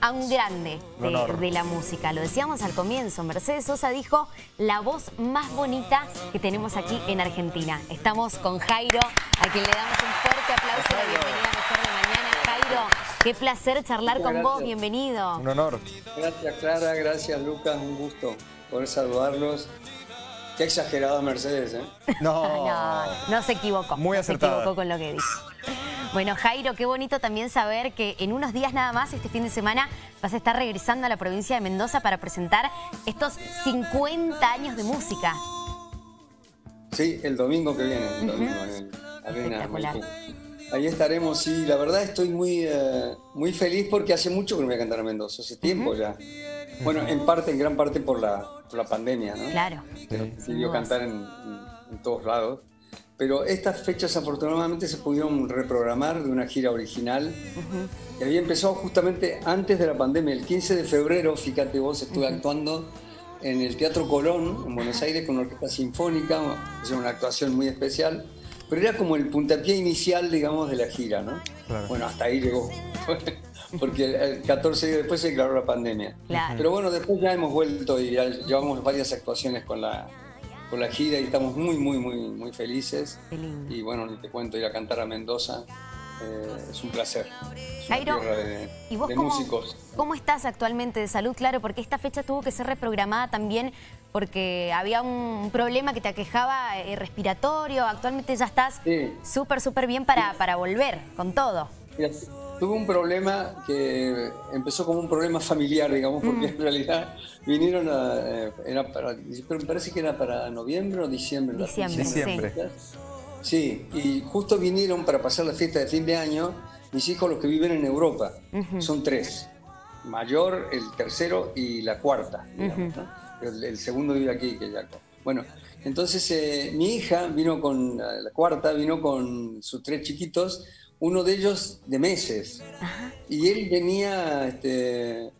a un grande de, la música. Lo decíamos al comienzo, Mercedes Sosa dijo la voz más bonita que tenemos aquí en Argentina. Estamos con Jairo, a quien le damos un fuerte aplauso de bienvenida Mejor de Mañana. Jairo, qué placer charlar con vos, bienvenido. Un honor. Gracias Clara, gracias Lucas, un gusto poder saludarlos. Qué exagerada Mercedes, ¿eh? No, no, no se equivocó. Muy acertada. se equivocó con lo que dijo. Bueno, Jairo, qué bonito también saber que en unos días nada más, este fin de semana, vas a estar regresando a la provincia de Mendoza para presentar estos 50 años de música. Sí, el domingo que viene, el domingo en Arena Maipú. Ahí estaremos, sí, la verdad estoy muy, eh, muy feliz porque hace mucho que no voy a cantar a Mendoza, hace tiempo ya. Bueno, en parte, en gran parte por la, la pandemia, ¿no? Claro. Decidió cantar en, en todos lados. Pero estas fechas afortunadamente se pudieron reprogramar de una gira original. Que había empezado justamente antes de la pandemia. El 15 de febrero, fíjate vos, estuve actuando en el Teatro Colón, en Buenos Aires, con una orquesta sinfónica, es una actuación muy especial, pero era como el puntapié inicial, digamos, de la gira, ¿no? Bueno, hasta ahí llegó, porque el 14 días después se declaró la pandemia. Pero bueno, después ya hemos vuelto y ya llevamos varias actuaciones con la, con la gira y estamos muy, muy, muy, muy felices. Y bueno, te cuento, ir a cantar a Mendoza eh, es un placer. Jairo, ¿y vos cómo, músicos. cómo estás actualmente de salud? Claro, porque esta fecha tuvo que ser reprogramada también porque había un problema que te aquejaba eh, respiratorio. Actualmente ya estás súper, súper bien para, para volver con todo. Tuve un problema que empezó como un problema familiar, digamos, porque mm. en realidad vinieron a... Eh, era para, pero me parece que era para noviembre o diciembre. Diciembre, Sí. y justo vinieron para pasar la fiesta de fin de año mis hijos los que viven en Europa. Son tres. Mayor, el tercero y la cuarta, el, segundo vive aquí, que ya... Bueno, entonces eh, mi hija vino con, la cuarta, vino con sus tres chiquitos, uno de ellos de meses. Y él venía, este,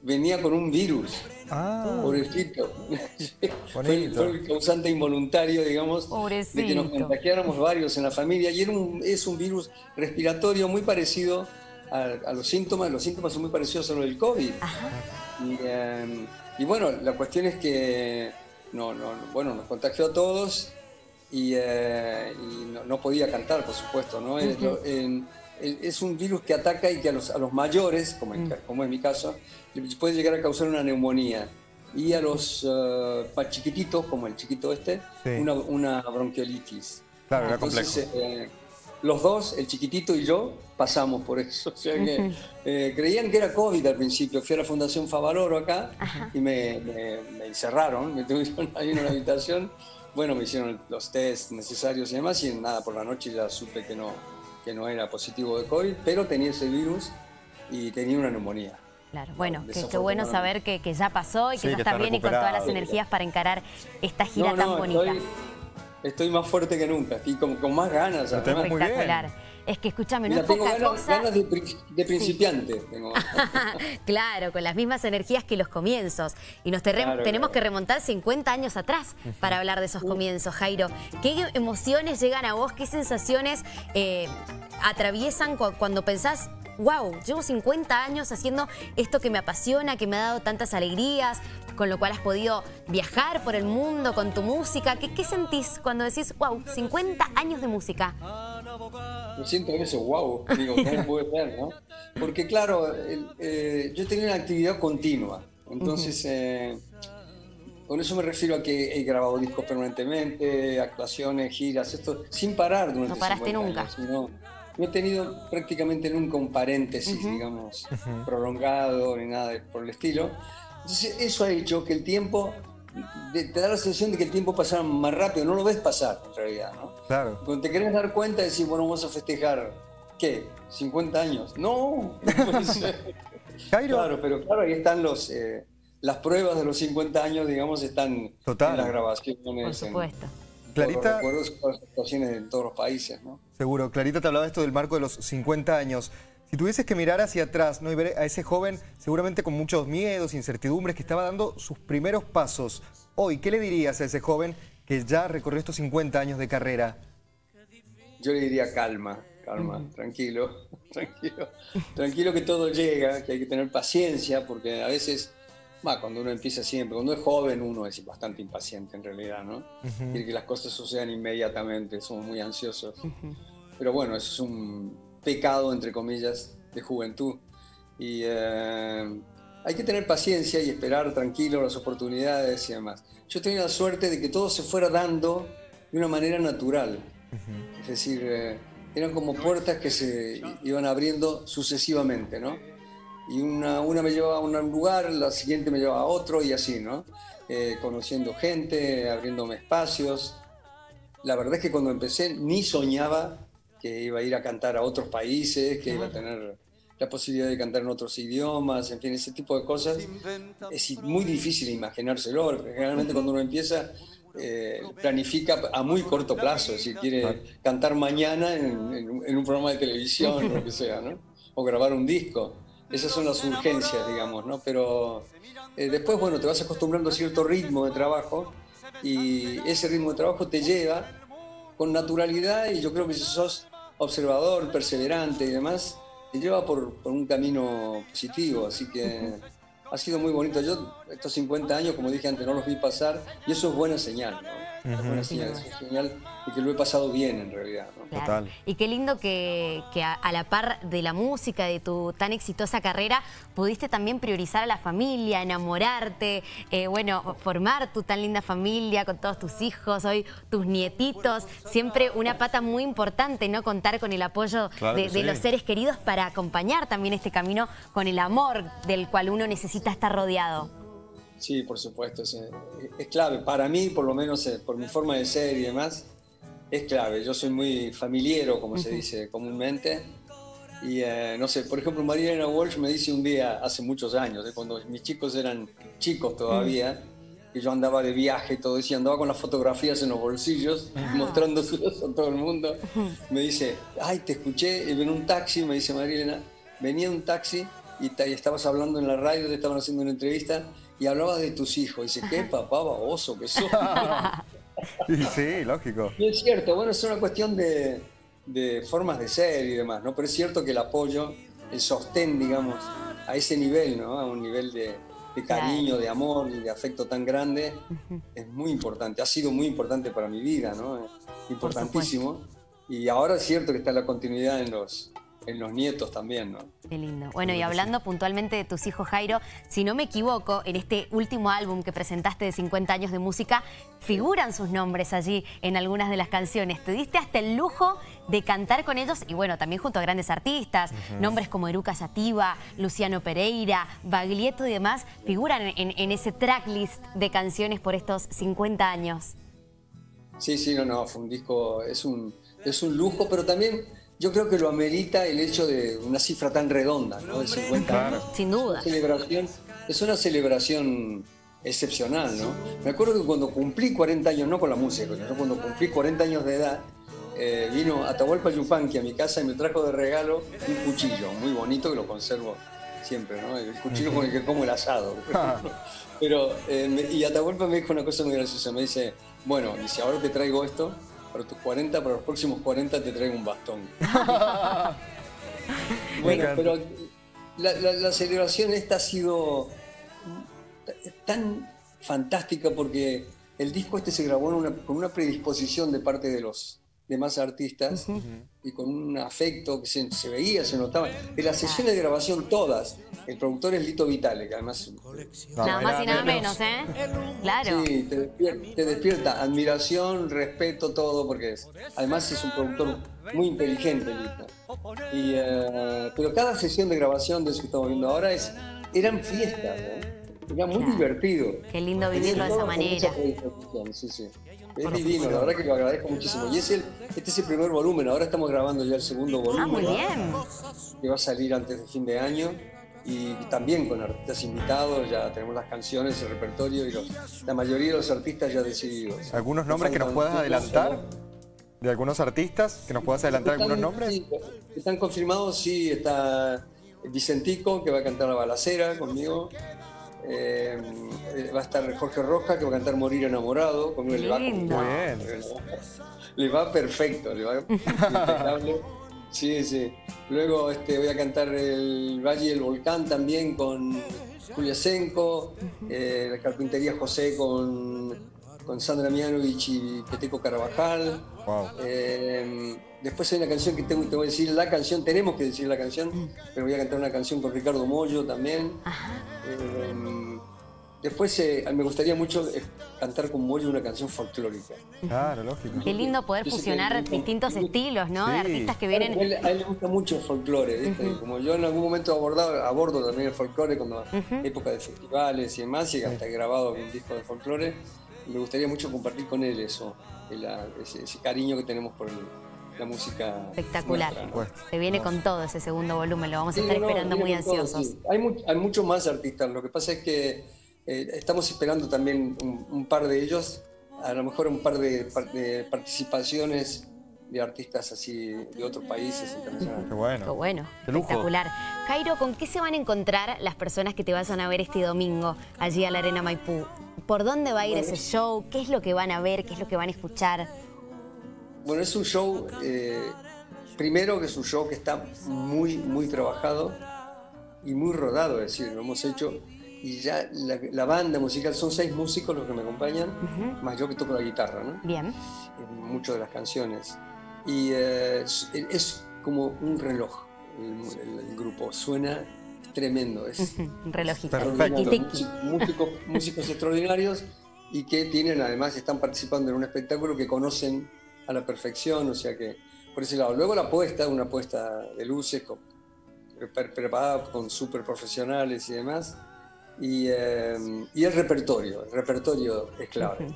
venía con un virus. Ah. Pobrecito. fue, el causante involuntario, digamos, de que nos contagiáramos varios en la familia. Y era un, es un virus respiratorio muy parecido a, los síntomas. Los síntomas son muy parecidos a los del COVID. Em, y, bueno, la cuestión es que no, no, bueno, nos contagió a todos y, eh, no, podía cantar, por supuesto. ¿no? es un virus que ataca y que a los, a los mayores, como, mm. como en mi caso, puede llegar a causar una neumonía. Y a los uh, chiquititos, como el chiquito este, una, una, bronquiolitis. Claro, era complejo. Eh, los dos, el chiquitito y yo, pasamos por eso. O sea que eh, creían que era COVID al principio. Fui a la Fundación Favaloro acá y me, me, encerraron, me tuvieron ahí en una habitación bueno, me hicieron los test necesarios y demás, y nada, por la noche ya supe que no, que no era positivo de COVID, pero tenía ese virus y tenía una neumonía. Claro, bueno, qué bueno saber que, ya pasó y que ya está, bien y con todas las energías para encarar esta gira tan bonita. Estoy, más fuerte que nunca, y con, más ganas. Espectacular. Es que escúchame, no es tengo poca ganas, ganas de, principiante. claro, con las mismas energías que los comienzos. Y nos tenemos que remontar 50 años atrás para hablar de esos comienzos, Jairo. ¿Qué emociones llegan a vos? ¿Qué sensaciones eh, atraviesan cuando pensás wow, llevo 50 años haciendo esto que me apasiona, que me ha dado tantas alegrías, con lo cual has podido viajar por el mundo con tu música. ¿Qué, qué sentís cuando decís, wow, 50 años de música? Me siento eso, wow, digo, ¿cómo puede ser, no? Porque claro, eh, yo tenía una actividad continua, entonces... Eh, con eso me refiero a que he grabado discos permanentemente, actuaciones, giras, esto sin parar durante No paraste nunca. No, he tenido prácticamente nunca un paréntesis, digamos, prolongado ni nada por el estilo. Entonces eso ha hecho que el tiempo te da la sensación de que el tiempo pasa más rápido, no lo ves pasar en realidad, ¿no? Claro. Cuando te querés dar cuenta, decís, bueno, vamos a festejar, ¿qué? ¿50 años? No, Claro, pero claro, ahí están los, eh, las pruebas de los 50 años, digamos, están en las grabaciones. Por supuesto. Clarita, recuerdos situaciones en todos los países, ¿no? Seguro. Clarita te hablaba esto del marco de los 50 años. Si tuvieses que mirar hacia atrás ¿no? y ver a ese joven seguramente con muchos miedos, incertidumbres, que estaba dando sus primeros pasos, hoy, ¿qué le dirías a ese joven que ya recorrió estos 50 años de carrera? Yo le diría calma, calma, tranquilo, tranquilo, tranquilo que todo llega, que hay que tener paciencia, porque a veces, va, cuando uno empieza siempre, cuando es joven uno es bastante impaciente en realidad, ¿no? Quiere que las cosas sucedan inmediatamente, somos muy ansiosos. Pero bueno, eso es un pecado, entre comillas, de juventud. Y eh, hay que tener paciencia y esperar tranquilo las oportunidades y demás. Yo tenía la suerte de que todo se fuera dando de una manera natural. Es decir, eh, eran como puertas que se iban abriendo sucesivamente, ¿no? Y una, una me llevaba a un lugar, la siguiente me llevaba a otro y así, ¿no? Eh, conociendo gente, abriéndome espacios. La verdad es que cuando empecé ni soñaba que iba a ir a cantar a otros países, que iba a tener la posibilidad de cantar en otros idiomas, en fin, ese tipo de cosas. Es muy difícil imaginárselo. Generalmente cuando uno empieza eh, planifica a muy corto plazo, si quiere cantar mañana en, un programa de televisión o lo que sea, ¿no? O grabar un disco. Esas son las urgencias, digamos, ¿no? Pero eh, después, bueno, te vas acostumbrando a cierto ritmo de trabajo y ese ritmo de trabajo te lleva con naturalidad y yo creo que si sos observador, perseverante y demás, te lleva por, por un camino positivo, así que ha sido muy bonito. Yo estos 50 años, como dije antes, no los vi pasar y eso es buena señal, ¿no? Es de que lo he pasado bien en realidad. ¿no? Total. Y qué lindo que, a, la par de la música, de tu tan exitosa carrera, pudiste también priorizar a la familia, enamorarte, eh, bueno, formar tu tan linda familia con todos tus hijos, hoy tus nietitos. Siempre una pata muy importante, ¿no? Contar con el apoyo de, los seres queridos para acompañar también este camino con el amor del cual uno necesita estar rodeado. Sí, por supuesto, es, clave. Para mí, por lo menos eh, por mi forma de ser y demás, es clave. Yo soy muy familiero, como se dice comúnmente. Y eh, no sé, por ejemplo, Mariana Walsh me dice un día, hace muchos años, eh, cuando mis chicos eran chicos todavía, que yo andaba de viaje y todo y andaba con las fotografías en los bolsillos, mostrándoselas a todo el mundo. Me dice, ay, te escuché en un taxi, me dice Mariana, venía un taxi y, y estabas hablando en la radio, te estaban haciendo una entrevista y hablabas de tus hijos. Dice, qué papá baboso que sos. sí, lógico. Y es cierto, bueno, es una cuestión de, formas de ser y demás, ¿no? Pero es cierto que el apoyo, el sostén, digamos, a ese nivel, ¿no? A un nivel de, cariño, de amor y de afecto tan grande, es muy importante. Ha sido muy importante para mi vida, ¿no? Importantísimo. Y ahora es cierto que está la continuidad en los, en los nietos también, ¿no? Qué lindo. Bueno, y hablando puntualmente de tus hijos, Jairo, si no me equivoco, en este último álbum que presentaste de 50 años de música, figuran sus nombres allí en algunas de las canciones. Te diste hasta el lujo de cantar con ellos y bueno, también junto a grandes artistas, nombres como Eruca Sativa, Luciano Pereira, Baglietto y demás, figuran en, en ese tracklist de canciones por estos 50 años. Sí, sí, no, no, fue un disco, es un, es un lujo, pero también yo creo que lo amerita el hecho de una cifra tan redonda, ¿no? De 50 años. Sin duda. celebración, es una celebración excepcional, ¿no? Me acuerdo que cuando cumplí 40 años, no con la música, sino cuando cumplí 40 años de edad, eh, vino Atahualpa Yupanqui a mi casa y me trajo de regalo un cuchillo muy bonito que lo conservo siempre, ¿no? El cuchillo con el que como el asado. Pero, eh, y Atahualpa me dijo una cosa muy graciosa, me dice, bueno, dice, ahora te traigo esto, para tus 40, para los próximos 40 te traigo un bastón. bueno, pero la, celebración esta ha sido tan fantástica porque el disco este se grabó con una predisposición de parte de los demás artistas y con un afecto que se, veía, se notaba. De las sesiones de grabación todas, el productor es Lito Vitale, que además... nada más y nada menos, ¿eh? Claro. Sí, te despierta, admiración, respeto, todo, porque es, además es un productor muy inteligente, Lito. Eh, pero cada sesión de grabación de eso que estamos viendo ahora es, eran fiestas, Era muy divertido. Qué lindo vivirlo de esa manera. Sí, sí. Es divino, la verdad que lo agradezco muchísimo. Y es el, este es el primer volumen, ahora estamos grabando ya el segundo volumen. Ah, muy bien. Que va a salir antes de fin de año. Y también con artistas invitados, ya tenemos las canciones, el repertorio y la mayoría de los artistas ya decididos. ¿Algunos nombres que nos puedas adelantar? ¿De algunos artistas? ¿Que nos puedas adelantar algunos nombres? Sí, están confirmados, sí, está Vicentico, que va a cantar la balacera conmigo. Eh, va a estar Jorge Roja, que va a cantar Morir enamorado. Conmigo le va, le va perfecto, le va impecable. Sí, sí. Luego este, voy a cantar el Valle del Volcán también con Julia Senko, eh, la carpintería José con, con Sandra Mianovich y Peteco Carabajal. Eh, después hay una canción que tengo, te voy a decir la canción, tenemos que decir la canción, pero voy a cantar una canción con Ricardo Mollo también. Eh, Después eh, me gustaría mucho eh, cantar con Molly una canción folclórica. Claro, lógico. Qué lindo poder fusionar distintos estilos, ¿no? De artistas que vienen... A él, le gusta mucho el folclore, ¿viste? Como yo en algún momento abordado, abordo también el folclore cuando época de festivales y demás, y hasta he grabado un disco de folclore. Me gustaría mucho compartir con él eso, ese, cariño que tenemos por la música. Espectacular. Se viene con todo ese segundo volumen, lo vamos a estar esperando muy ansiosos. hay, hay muchos más artistas, lo que pasa es que eh, estamos esperando también un, par de ellos, a lo mejor un par de, participaciones de artistas así de otros países internacionales. Qué bueno. Qué bueno, espectacular. Jairo, ¿con qué se van a encontrar las personas que te vayan a ver este domingo allí a la Arena Maipú? ¿Por dónde va a ir ese show? ¿Qué es lo que van a ver? ¿Qué es lo que van a escuchar? Bueno, es un show, eh, primero que es un show que está muy, muy trabajado y muy rodado, es decir, lo hemos hecho y ya la, banda musical, son seis músicos los que me acompañan, más yo que toco la guitarra, ¿no? Bien. En muchas de las canciones. Y eh, es, como un reloj el, grupo, suena tremendo. Es un relojito. Músicos, músicos extraordinarios y que tienen, además, están participando en un espectáculo que conocen a la perfección, o sea que por ese lado. Luego la apuesta, una apuesta de luces, preparada con súper profesionales y demás Em, y, el repertorio, el repertorio es clave.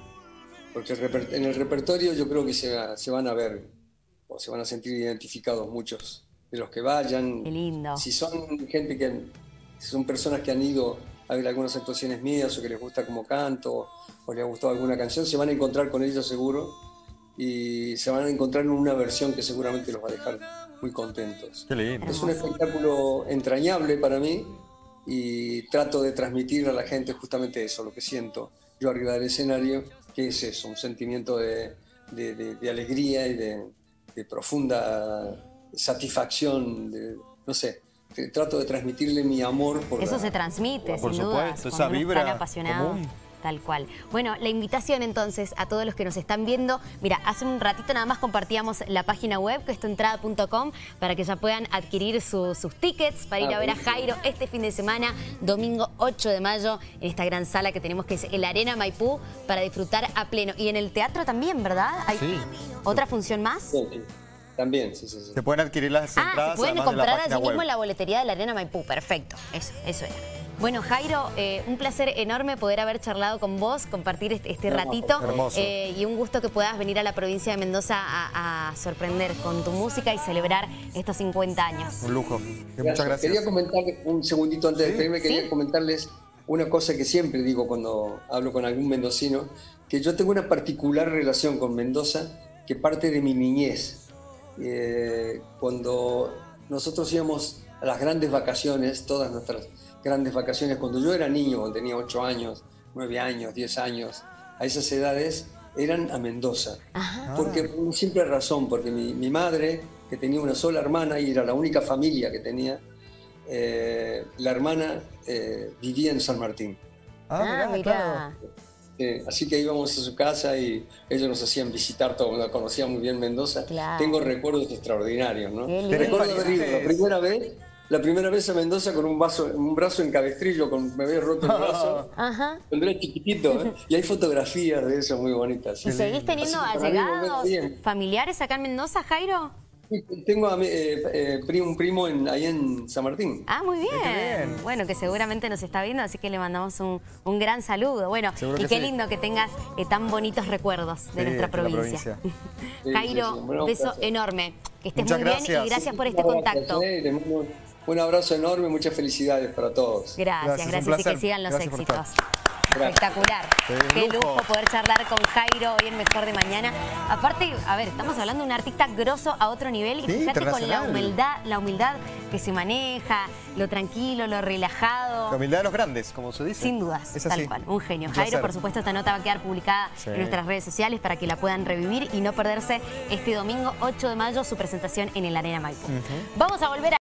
Porque en el repertorio yo creo que se, se, van a ver o se van a sentir identificados muchos de los que vayan. Qué lindo. Si son gente que son personas que han ido a ver algunas actuaciones mías o que les gusta como canto o les ha gustado alguna canción, se van a encontrar con ellos seguro y se van a encontrar en una versión que seguramente los va a dejar muy contentos. Qué lindo. Es un espectáculo entrañable para mí y trato de transmitir a la gente justamente eso, lo que siento yo arriba del escenario, que es eso, un sentimiento de, de, alegría y de, profunda satisfacción, no sé, trato de transmitirle mi amor por Eso se transmite, por sin supuesto, esa vibra tan apasionado. Tal cual. Bueno, la invitación entonces a todos los que nos están viendo. Mira, hace un ratito nada más compartíamos la página web, que es tuentrada.com, para que ya puedan adquirir sus tickets para ir a ver a Jairo este fin de semana, domingo 8 de mayo, en esta gran sala que tenemos que es el Arena Maipú, para disfrutar a pleno. Y en el teatro también, ¿verdad? ¿Hay sí. otra función más? Sí, También, sí, sí, sí. Se pueden adquirir las entradas. Ah, se pueden comprar allí mismo en la boletería de la Arena Maipú. Perfecto, eso, eso era. Bueno, Jairo, eh, un placer enorme poder haber charlado con vos, compartir este, este ratito. Eh, y un gusto que puedas venir a la provincia de Mendoza a, sorprender con tu música y celebrar estos 50 años. Un lujo. Muchas gracias. Quería comentar un segundito antes de despedirme, quería comentarles una cosa que siempre digo cuando hablo con algún mendocino, que yo tengo una particular relación con Mendoza que parte de mi niñez. Eh, cuando nosotros íbamos a las grandes vacaciones, todas nuestras grandes vacaciones. Cuando yo era niño, cuando tenía 8 años, 9 años, 10 años, a esas edades, eran a Mendoza. Porque por una simple razón, porque mi, madre, que tenía una sola hermana y era la única familia que tenía, eh, la hermana eh, vivía en San Martín. Ah, mira. así que íbamos a su casa y ellos nos hacían visitar todo, conocían muy bien Mendoza. Tengo recuerdos extraordinarios, ¿no? Recuerdo haber ido la primera vez la primera vez a Mendoza con un, vaso, un brazo en cabestrillo, con, me había roto el brazo, Ajá. cuando era chiquitito, ¿eh? y hay fotografías de eso muy bonitas. ¿Y seguís teniendo allegados familiares acá en Mendoza, Jairo? Tengo a, eh, eh, un primo en, ahí en San Martín. Ah, muy bien. Bueno, que seguramente nos está viendo, así que le mandamos un, gran saludo. Bueno, y qué lindo que tengas tan bonitos recuerdos de nuestra provincia. Jairo, un beso enorme. Que estés muy bien y gracias por este contacto. Un abrazo enorme, muchas felicidades para todos. Gracias, gracias, y que sigan los éxitos. Espectacular. Qué lujo poder charlar con Jairo hoy en Mejor de Mañana. Aparte, a ver, estamos hablando de un artista grosso a otro nivel y fíjate con la humildad, la humildad que se maneja, lo tranquilo, lo relajado. La humildad de los grandes, como se dice. Sin dudas, tal cual. Un genio. Jairo, por supuesto, esta nota va a quedar publicada en nuestras redes sociales para que la puedan revivir y no perderse este domingo 8 de mayo su presentación en el Arena Maipo. Vamos a volver a